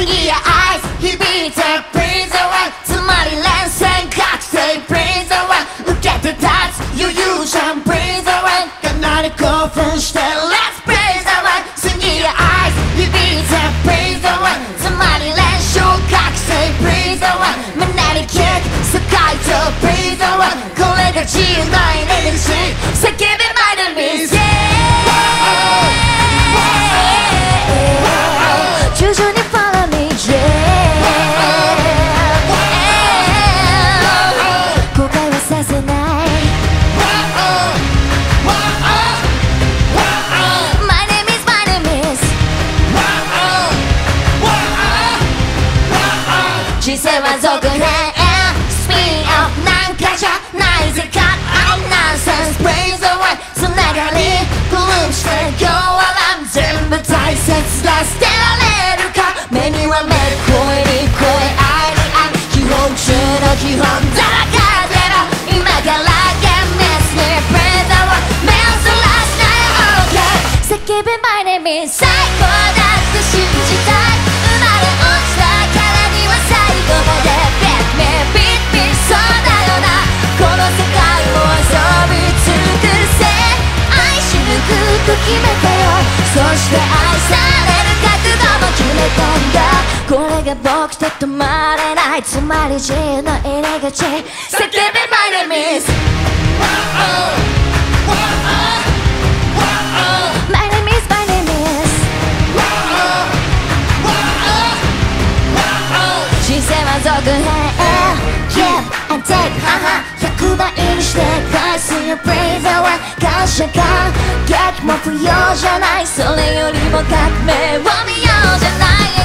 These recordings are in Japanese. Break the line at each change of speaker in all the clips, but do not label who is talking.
In your eyes,
he beats a
人生は続編スピンオフなんかじゃないぜ Cut out nonsense Praise the way つながりグループして今日はラン全部大切だ捨てられるか目には目声に声愛に愛基本中の基本だらかでろ今からゲームですね Praise the way 目をそらしない OK
叫と決めてよ。そして愛される覚悟も決めたんだ。これが僕と止まれないつまり自由の入り口。叫べ My name is 生は続編 Give and take 母100倍にして返すよ Praise the way 感謝感激も不要じゃない。それよりも革命を見ようじゃない。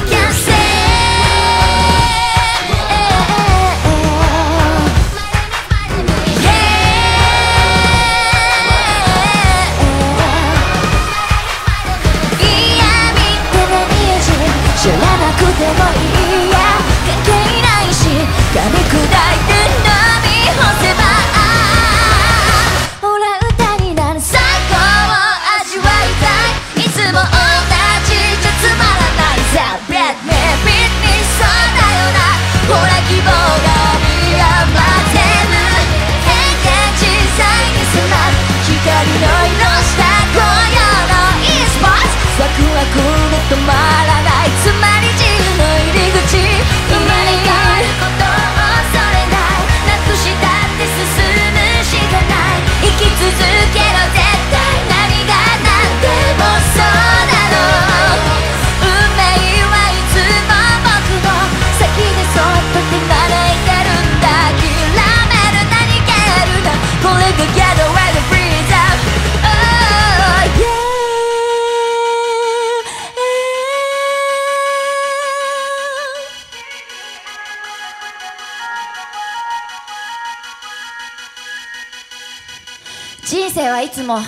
人生はいつも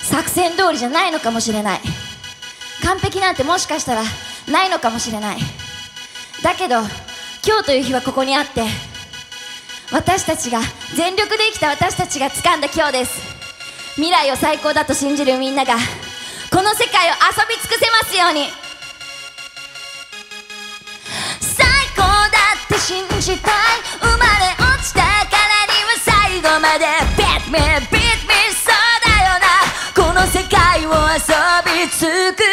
作戦通りじゃないのかもしれない。完璧なんてもしかしたらないのかもしれない。だけど今日という日はここにあって私たちが全力で生きた私たちが掴んだ今日です。未来を最高だと信じるみんながこの世界を遊び尽くせますように。最高だって信じたい。いつく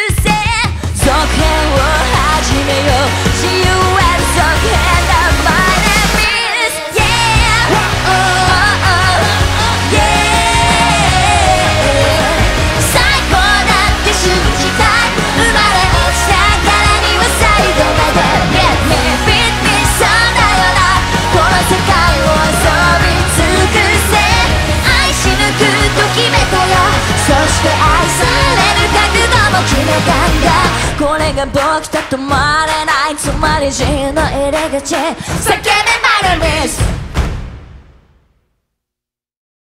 も決めたんだこれが僕と止まれない。つまり自由の入り口。叫べ My name is